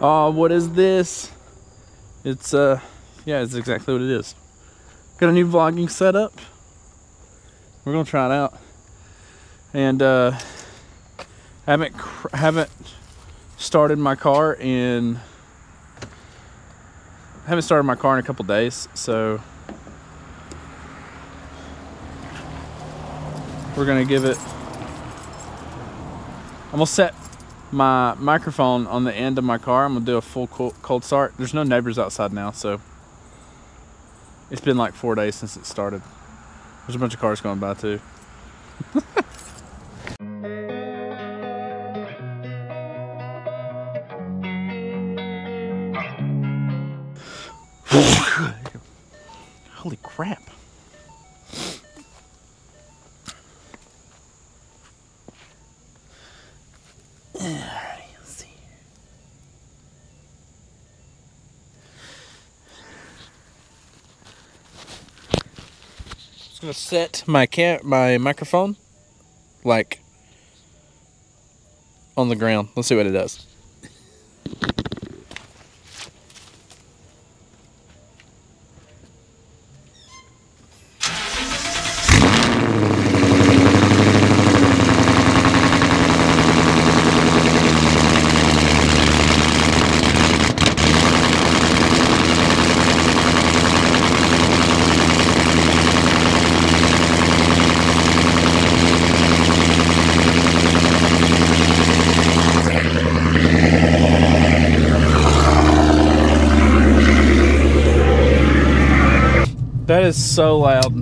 Oh, what is this? It's, uh, yeah, it's exactly what it is. Got a new vlogging setup. We're gonna try it out. And, uh, haven't, haven't started my car in, haven't started my car in a couple days, so we're gonna give it, I'm gonna set my microphone on the end of my car. I'm gonna do a full cold start. There's no neighbors outside now, so it's been like four days since it started. There's a bunch of cars going by too. Just gonna set my cam my microphone like on the ground. Let's see what it does. That is so loud.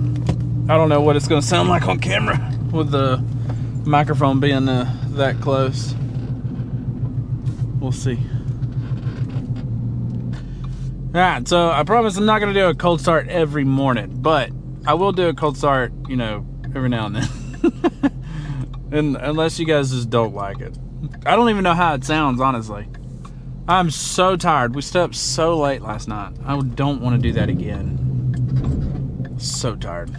I don't know what it's going to sound like on camera with the microphone being uh, that close. We'll see. Alright, so I promise I'm not going to do a cold start every morning, but I will do a cold start, you know, every now and then. and unless you guys just don't like it. I don't even know how it sounds, honestly. I'm so tired. We up so late last night. I don't want to do that again. So tired.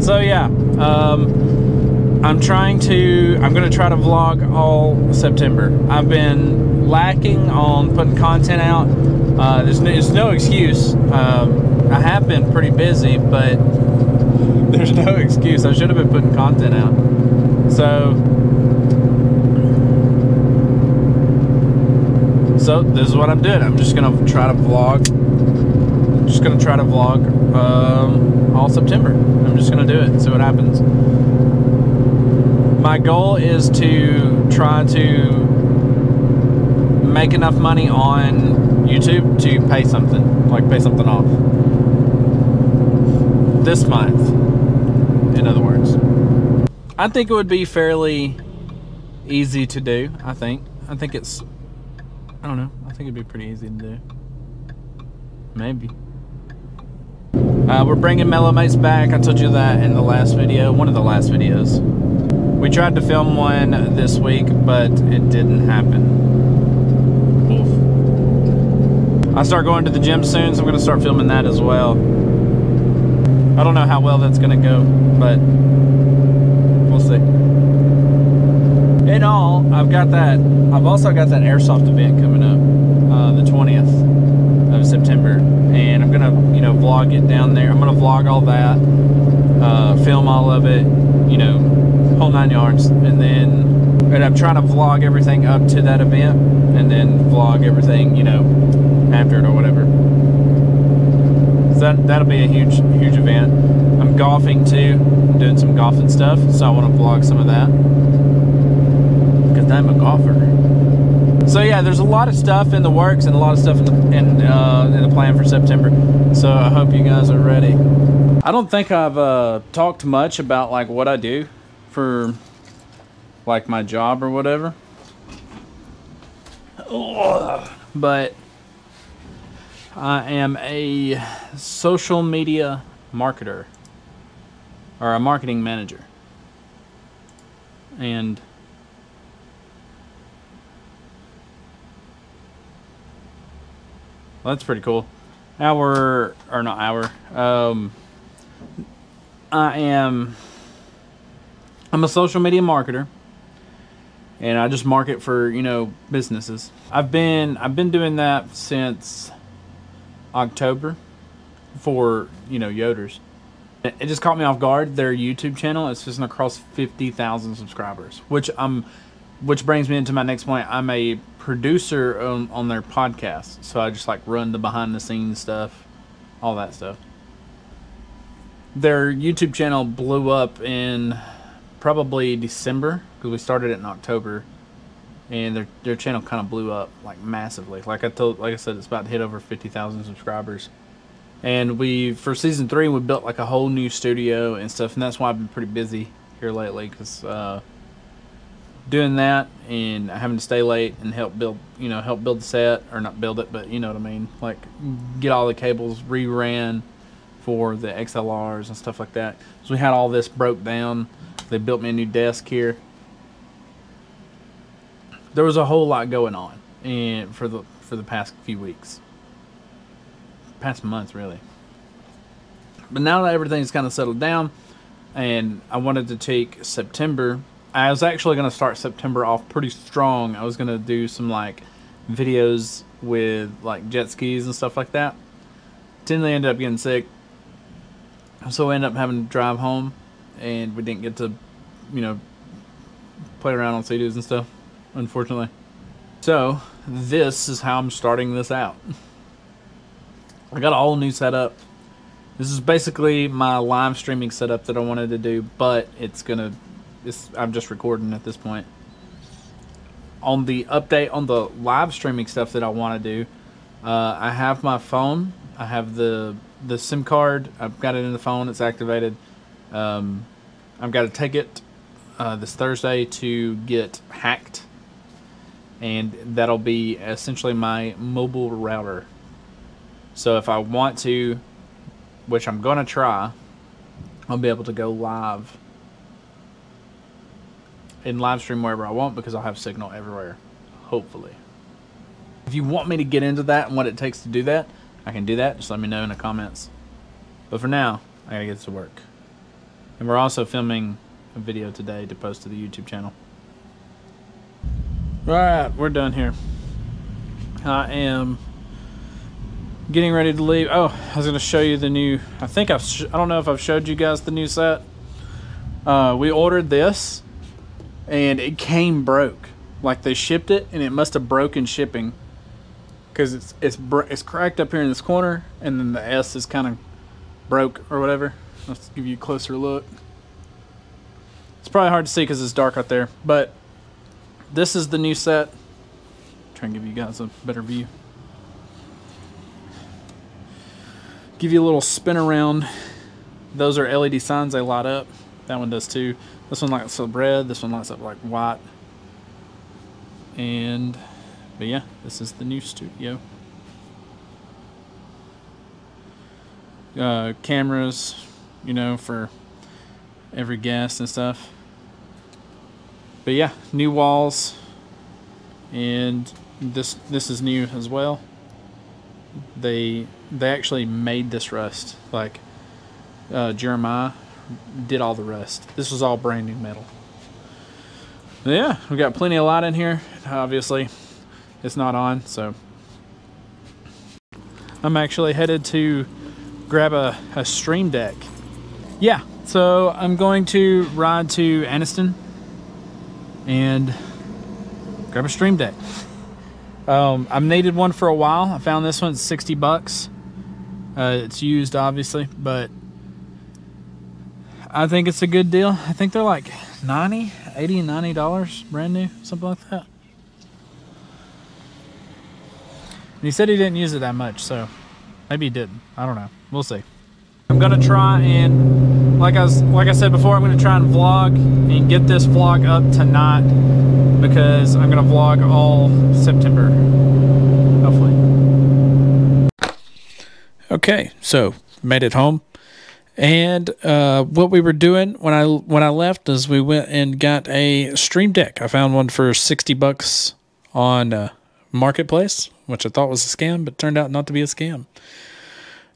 So yeah, um, I'm trying to, I'm going to try to vlog all September. I've been lacking on putting content out. Uh, there's, no, there's no excuse. Um, I have been pretty busy, but there's no excuse. I should have been putting content out. So, so this is what I'm doing. I'm just to try to vlog just gonna try to vlog um, all September. I'm just gonna do it, and see what happens. My goal is to try to make enough money on YouTube to pay something, like pay something off. This month, in other words. I think it would be fairly easy to do, I think. I think it's, I don't know, I think it'd be pretty easy to do. Maybe. Uh, we're bringing Mellow Mates back. I told you that in the last video, one of the last videos. We tried to film one this week, but it didn't happen. Oof. I start going to the gym soon, so I'm going to start filming that as well. I don't know how well that's going to go, but we'll see. In all, I've got that. I've also got that airsoft event coming up, uh, the 20th of September I'm gonna you know vlog it down there. I'm gonna vlog all that uh, film all of it you know whole nine yards. And then and I'm trying to vlog everything up to that event and then vlog everything you know after it or whatever. So that, that'll be a huge huge event. I'm golfing too I'm doing some golfing stuff so I want to vlog some of that. Because I'm a golfer so yeah, there's a lot of stuff in the works and a lot of stuff in the, in, uh, in the plan for September. So I hope you guys are ready. I don't think I've uh, talked much about like what I do for like my job or whatever. But I am a social media marketer or a marketing manager. And Well, that's pretty cool. Our, or not our, um, I am, I'm a social media marketer and I just market for you know businesses. I've been I've been doing that since October for you know Yoders. It just caught me off guard. Their YouTube channel is just across fifty thousand subscribers, which I'm, which brings me into my next point. I'm a producer on, on their podcast, so I just like run the behind the scenes stuff, all that stuff. Their YouTube channel blew up in probably December because we started it in October, and their their channel kind of blew up like massively. Like I told, like I said, it's about to hit over fifty thousand subscribers and we for season three we built like a whole new studio and stuff and that's why i've been pretty busy here lately because uh, doing that and having to stay late and help build you know help build the set or not build it but you know what i mean like get all the cables reran for the xlrs and stuff like that so we had all this broke down they built me a new desk here there was a whole lot going on and for the for the past few weeks past month really. But now that everything's kind of settled down, and I wanted to take September. I was actually going to start September off pretty strong. I was going to do some like videos with like jet skis and stuff like that. Then they ended up getting sick, so we ended up having to drive home, and we didn't get to, you know, play around on sea and stuff, unfortunately. So this is how I'm starting this out. I got a whole new setup. This is basically my live streaming setup that I wanted to do, but it's gonna. It's, I'm just recording at this point. On the update on the live streaming stuff that I want to do, uh, I have my phone. I have the the SIM card. I've got it in the phone. It's activated. Um, I've got to take it uh, this Thursday to get hacked, and that'll be essentially my mobile router. So if I want to, which I'm going to try, I'll be able to go live and live stream wherever I want because I'll have signal everywhere, hopefully. If you want me to get into that and what it takes to do that, I can do that. Just let me know in the comments. But for now, I gotta get to work. And we're also filming a video today to post to the YouTube channel. Alright, we're done here. I am getting ready to leave. Oh, I was going to show you the new. I think I've. I don't know if I've showed you guys the new set. Uh, we ordered this, and it came broke. Like they shipped it, and it must have broken shipping. Because it's it's it's cracked up here in this corner, and then the S is kind of broke or whatever. Let's give you a closer look. It's probably hard to see because it's dark out there, but this is the new set. Try and give you guys a better view. give you a little spin around. Those are LED signs, they light up. That one does too. This one lights up red, this one lights up like white. And, but yeah, this is the new studio. Uh, cameras, you know, for every guest and stuff. But yeah, new walls. And this this is new as well. They they actually made this rust. Like uh, Jeremiah did all the rest. This was all brand new metal. Yeah, we got plenty of light in here. Obviously, it's not on, so I'm actually headed to grab a, a stream deck. Yeah, so I'm going to ride to Anniston and grab a stream deck. Um, I've needed one for a while. I found this one 60 bucks. Uh, it's used, obviously, but I think it's a good deal. I think they're like 90, 80 and 90 dollars brand new, something like that. And he said he didn't use it that much, so maybe he didn't. I don't know. We'll see. I'm gonna try and like I was like I said before, I'm gonna try and vlog and get this vlog up tonight because I'm gonna vlog all September. Hopefully. Okay, so made it home. And uh, what we were doing when I when I left is we went and got a Stream Deck. I found one for sixty bucks on uh, Marketplace, which I thought was a scam, but turned out not to be a scam.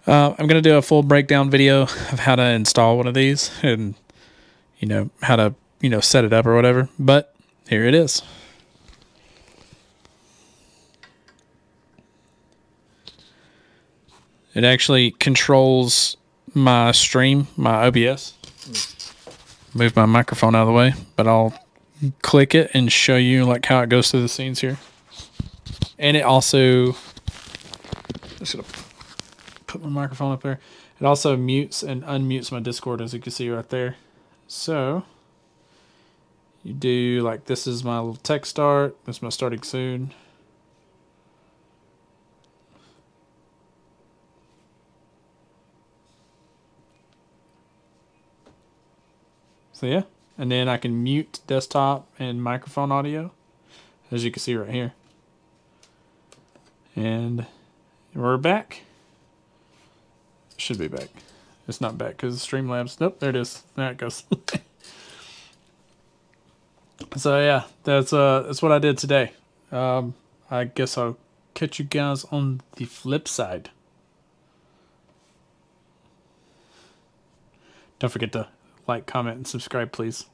Uh, I'm gonna do a full breakdown video of how to install one of these and you know how to you know set it up or whatever. But here it is. It actually controls my stream, my OBS. Move my microphone out of the way, but I'll click it and show you like how it goes through the scenes here. And it also just gonna put my microphone up there. It also mutes and unmutes my Discord as you can see right there. So you do like this is my little text start, this is my starting soon. So yeah, and then I can mute desktop and microphone audio, as you can see right here. And we're back. Should be back. It's not back because Streamlabs. Nope, there it is. There it goes. so yeah, that's uh that's what I did today. Um, I guess I'll catch you guys on the flip side. Don't forget to like, comment, and subscribe, please.